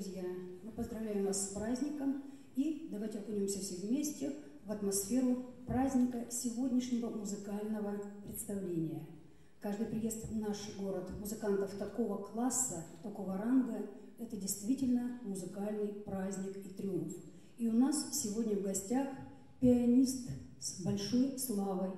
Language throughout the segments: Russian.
Друзья. Мы поздравляем вас с праздником и давайте окунемся все вместе в атмосферу праздника сегодняшнего музыкального представления. Каждый приезд в наш город музыкантов такого класса, такого ранга – это действительно музыкальный праздник и триумф. И у нас сегодня в гостях пианист с большой славой,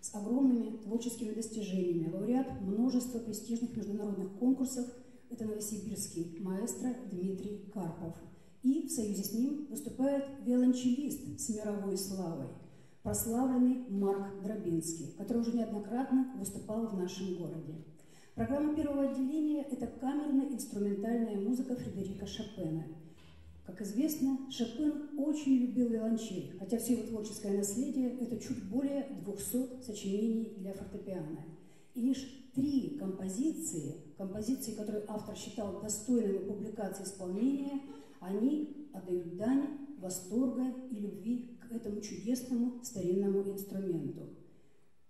с огромными творческими достижениями, лауреат множества престижных международных конкурсов – это новосибирский маэстро Дмитрий Карпов. И в союзе с ним выступает виолончелист с мировой славой, прославленный Марк Дробинский, который уже неоднократно выступал в нашем городе. Программа первого отделения – это камерно-инструментальная музыка Фредерика Шопена. Как известно, Шопен очень любил виолончель, хотя все его творческое наследие – это чуть более 200 сочинений для фортепиано. И лишь три композиции, композиции, которые автор считал достойными публикации исполнения, они отдают дань восторга и любви к этому чудесному старинному инструменту.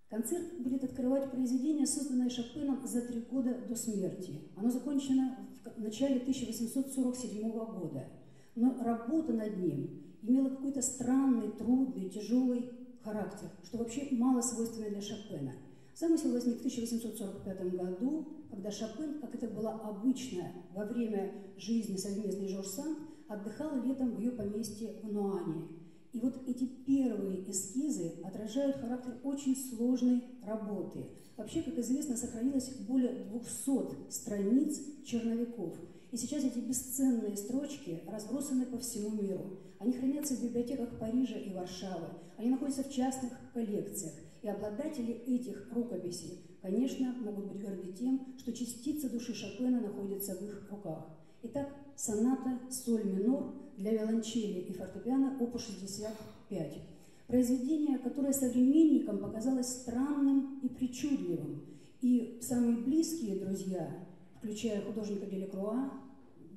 Концерт будет открывать произведение, созданное Шопеном за три года до смерти. Оно закончено в начале 1847 года. Но работа над ним имела какой-то странный, трудный, тяжелый характер, что вообще мало свойственно для Шопена – Замысел возник в 1845 году, когда Шопен, как это было обычно во время жизни совместной Жорж Санд, отдыхал летом в ее поместье в Нуане. И вот эти первые эскизы отражают характер очень сложной работы. Вообще, как известно, сохранилось более 200 страниц черновиков. И сейчас эти бесценные строчки разбросаны по всему миру. Они хранятся в библиотеках Парижа и Варшавы. Они находятся в частных коллекциях. И обладатели этих рукописей, конечно, могут быть горды тем, что частица души Шопена находится в их руках. Итак, соната «Соль минор» для виолончели и фортепиано опус 65. Произведение, которое современникам показалось странным и причудливым. И самые близкие друзья, включая художника Деликруа,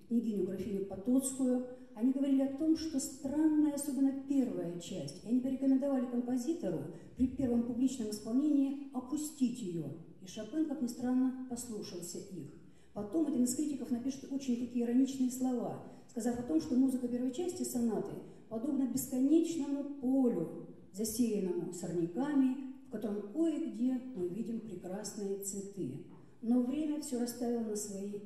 княгиню графиню Потоцкую, они говорили о том, что странная, особенно первая часть, и они порекомендовали композитору при первом публичном исполнении опустить ее. И Шопен, как ни странно, послушался их. Потом один из критиков напишет очень такие ироничные слова, сказав о том, что музыка первой части сонаты подобна бесконечному полю, засеянному сорняками, в котором кое-где мы видим прекрасные цветы. Но время все расставило на свои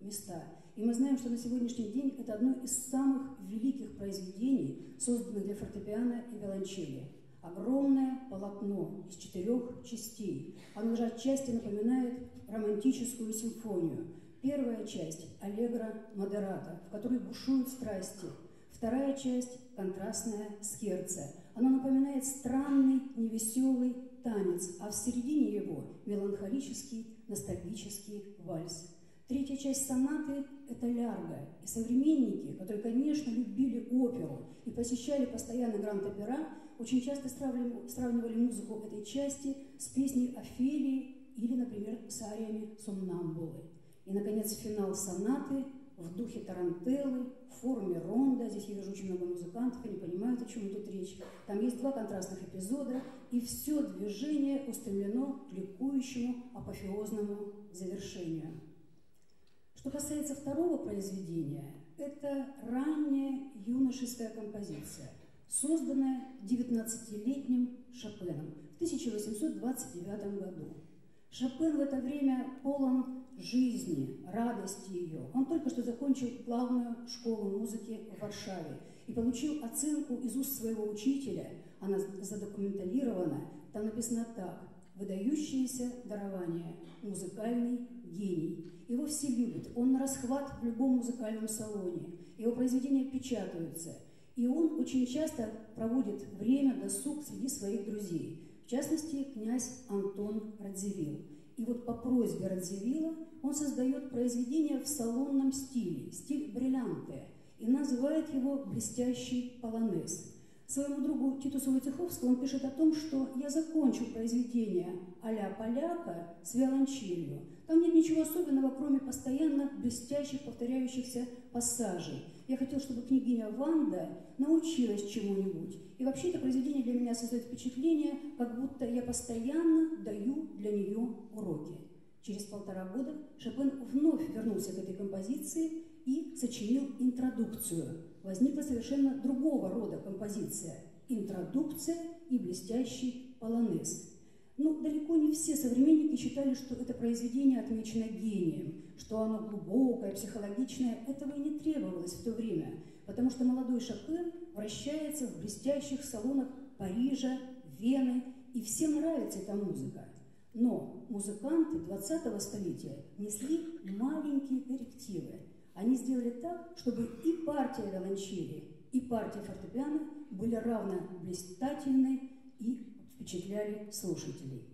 места – и мы знаем, что на сегодняшний день это одно из самых великих произведений, созданных для фортепиано и виолончели. Огромное полотно из четырех частей. Оно даже отчасти напоминает романтическую симфонию. Первая часть – аллегро модерата, в которой бушуют страсти. Вторая часть – контрастная скерция. Она напоминает странный, невеселый танец, а в середине его – меланхолический, ностальгический вальс. Третья часть сонаты – это лярга. И современники, которые, конечно, любили оперу и посещали постоянно гранд-опера, очень часто сравнивали, музыку этой части с песней Офелии или, например, с ариями Сомнамбулы. И, наконец, финал сонаты в духе тарантеллы, в форме ронда. Здесь я вижу очень много музыкантов, они понимают, о чем тут речь. Там есть два контрастных эпизода, и все движение устремлено к ликующему апофеозному завершению. Что касается второго произведения, это ранняя юношеская композиция, созданная 19-летним Шопеном в 1829 году. Шопен в это время полон жизни, радости ее. Он только что закончил главную школу музыки в Варшаве и получил оценку из уст своего учителя. Она задокументалирована. Там написано так. Выдающееся дарование, музыкальный гений. Его все любят, он на расхват в любом музыкальном салоне, его произведения печатаются, и он очень часто проводит время, досуг среди своих друзей, в частности, князь Антон Радзивилл. И вот по просьбе Радзивилла он создает произведение в салонном стиле, стиль бриллианте, и называет его «блестящий полонез». Своему другу Титусу Войцеховскому он пишет о том, что «я закончу произведение а-ля поляка с виолончелью, там нет ничего особенного, кроме постоянно блестящих, повторяющихся пассажей. Я хотел, чтобы княгиня Ванда научилась чему-нибудь. И вообще это произведение для меня создает впечатление, как будто я постоянно даю для нее уроки. Через полтора года Шопен вновь вернулся к этой композиции и сочинил интродукцию. Возникла совершенно другого рода композиция – интродукция и блестящий полонез. Но далеко не все современники считали, что это произведение отмечено гением, что оно глубокое, психологичное. Этого и не требовалось в то время, потому что молодой Шопен вращается в блестящих салонах Парижа, Вены, и всем нравится эта музыка. Но музыканты 20-го столетия несли маленькие коррективы. Они сделали так, чтобы и партия виолончели, и партия фортепиано были равно блистательны и впечатляли слушателей.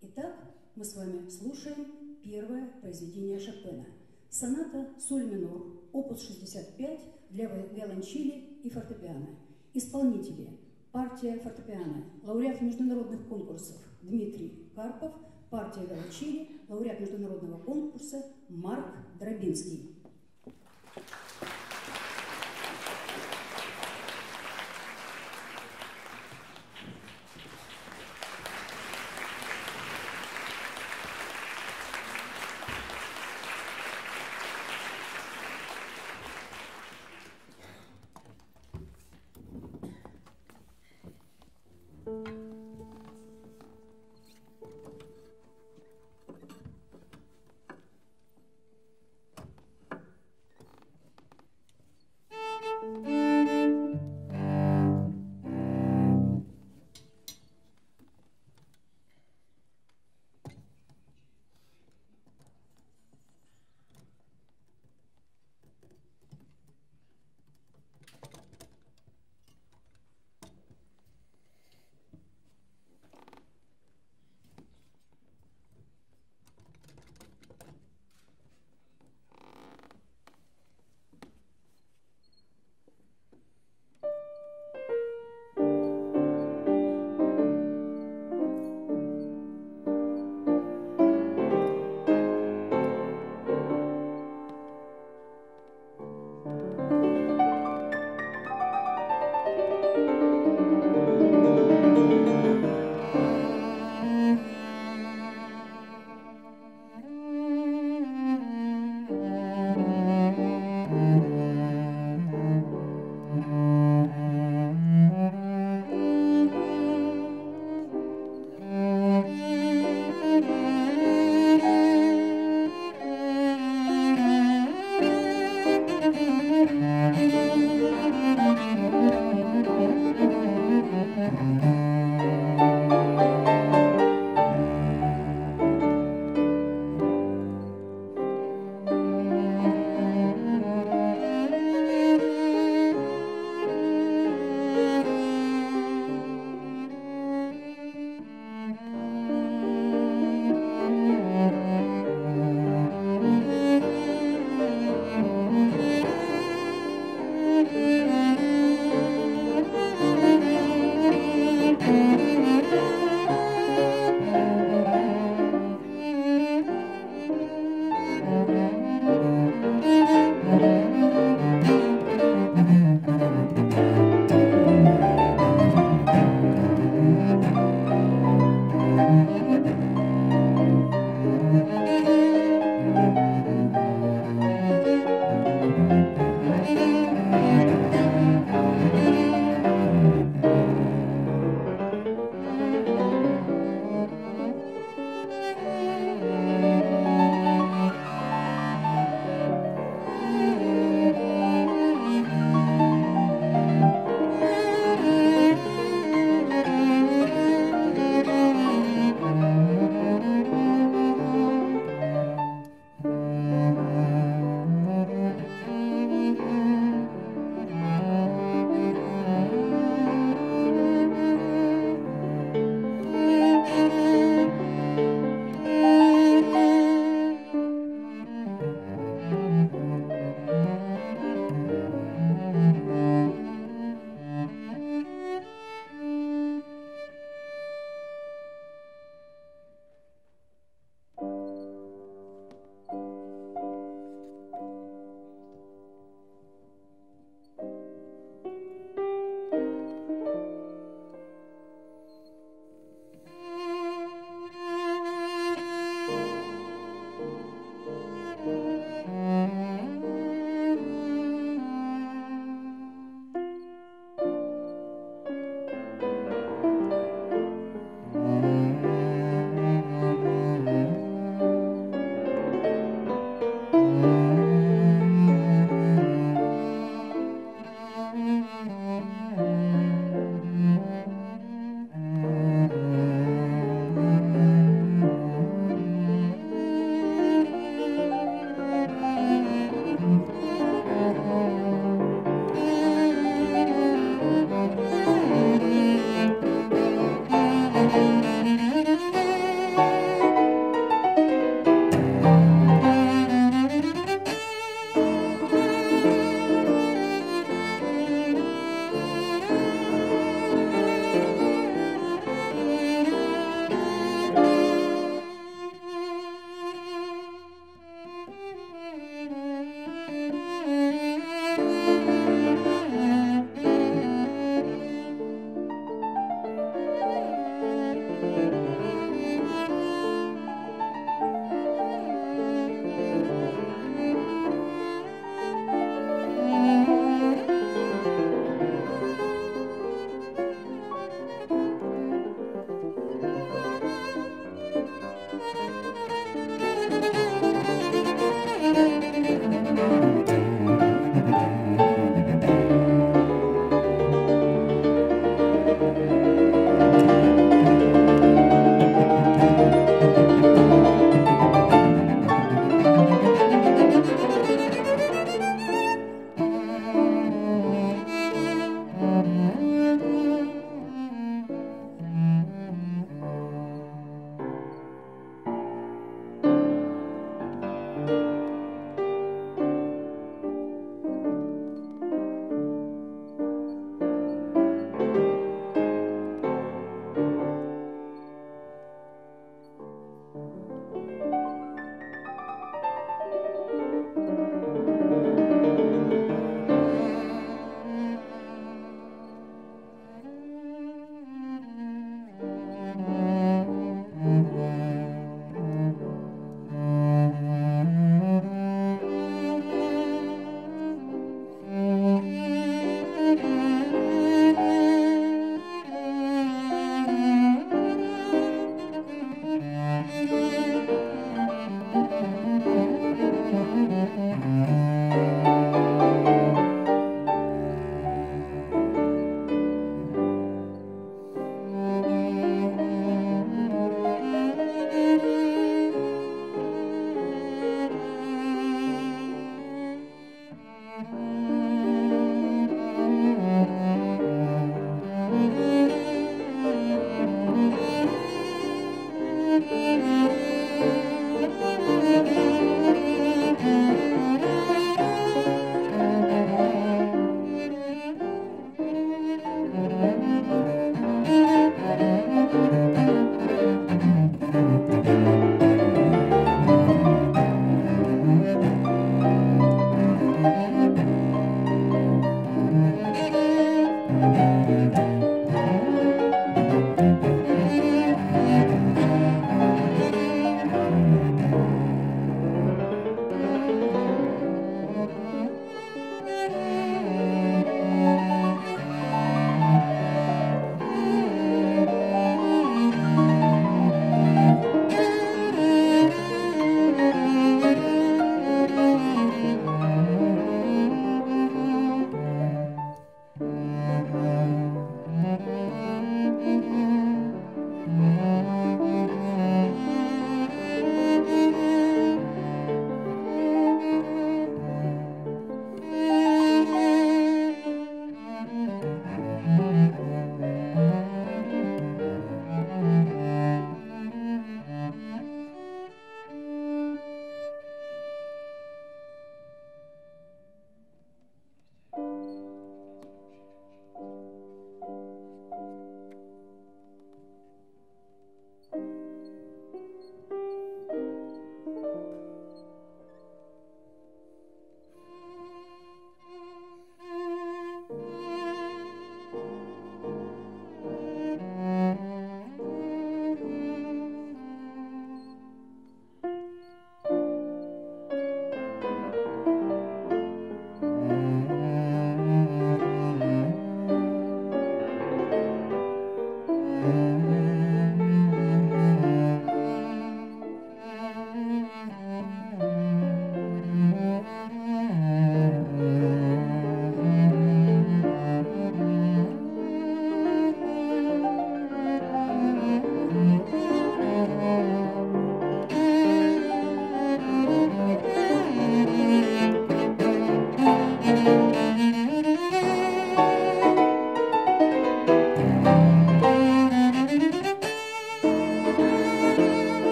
Итак, мы с вами слушаем первое произведение Шопена. Соната «Соль минор», опус 65 для виолончели и фортепиано. Исполнители – партия фортепиано, лауреат международных конкурсов Дмитрий Карпов, партия виолончели, лауреат международного конкурса Марк Дробинский. Шопен.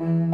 Mm-hmm.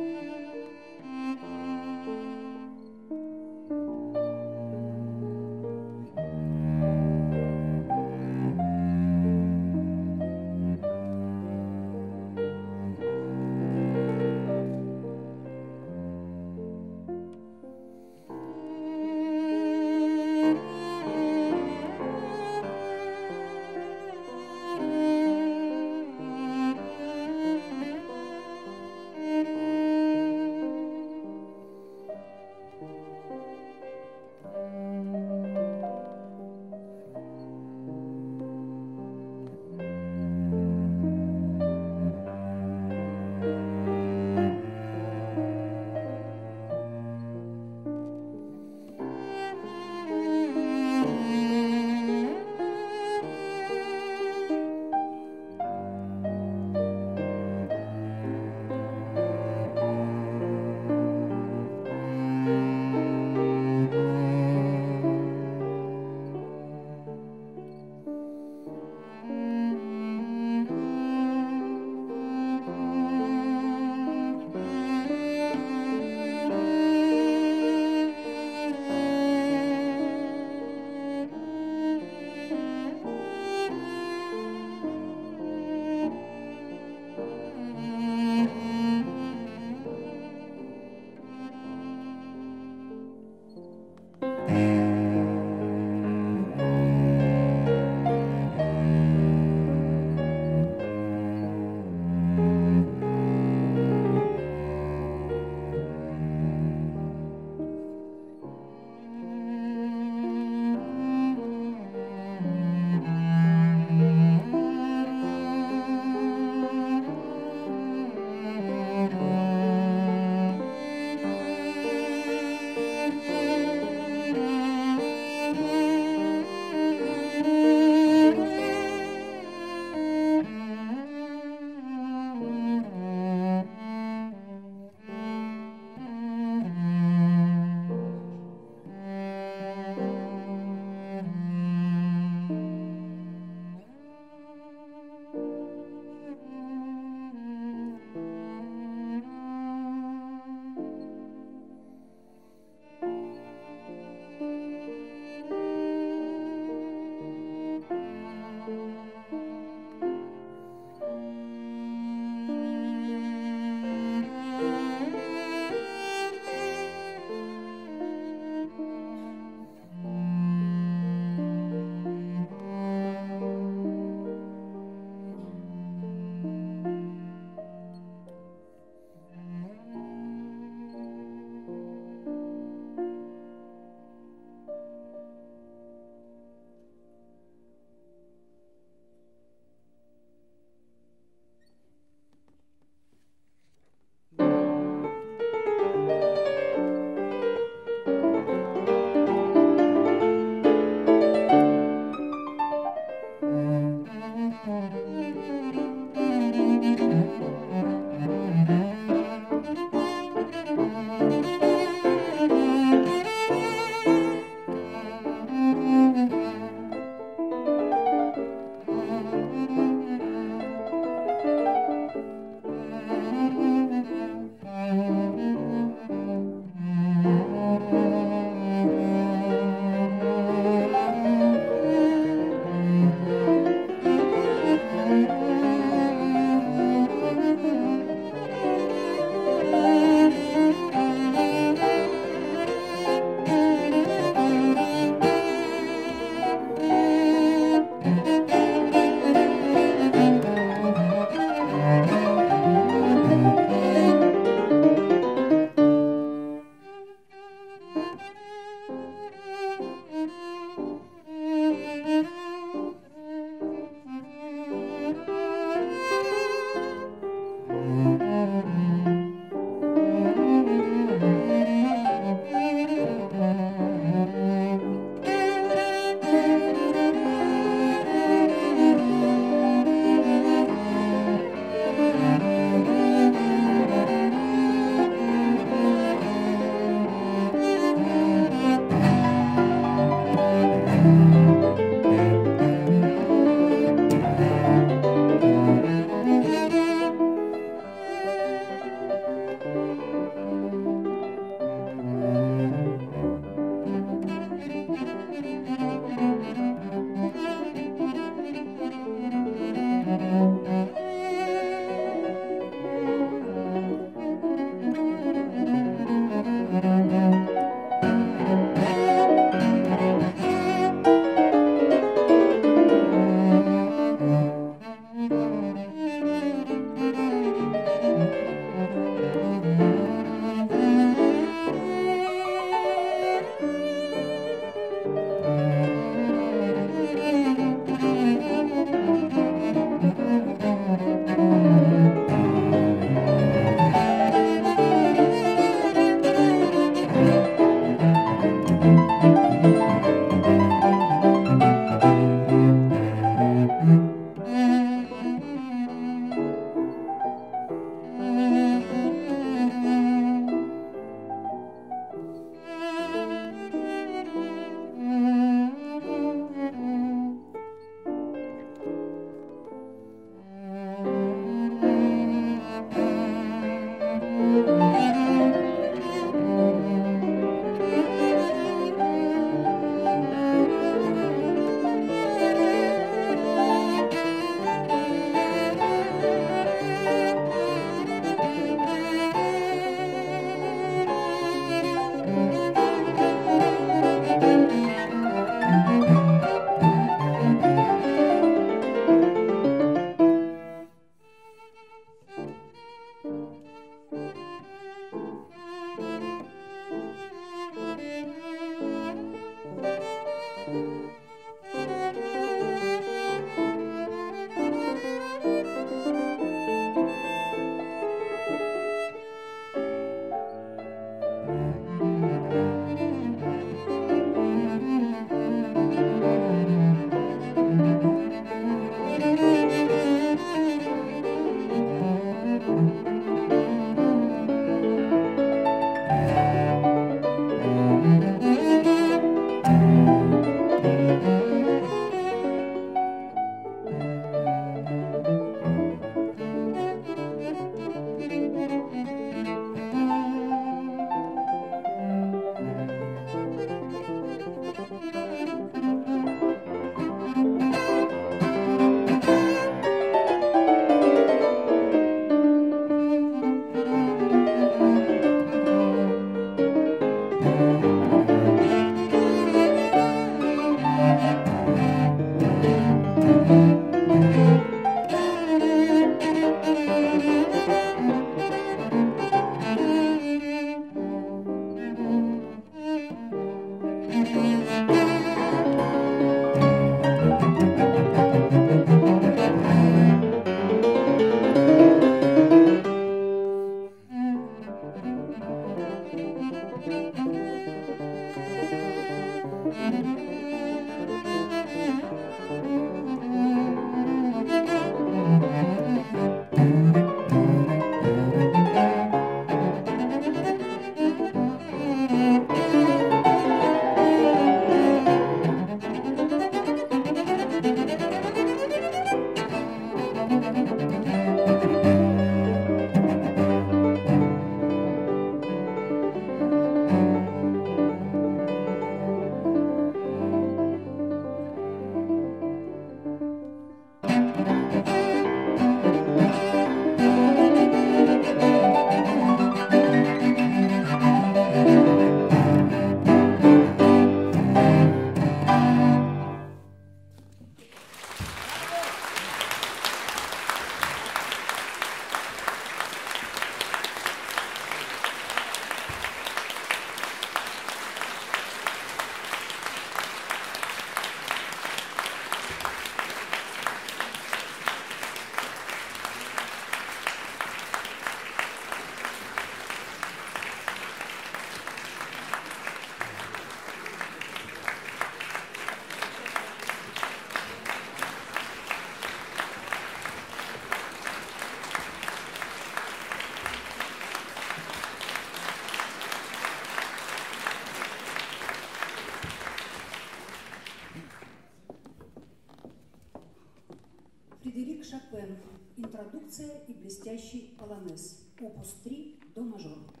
И блестящий полонез. Опус 3 до мажор.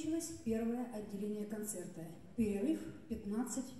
Закончилось первое отделение концерта. Перерыв 15 минут.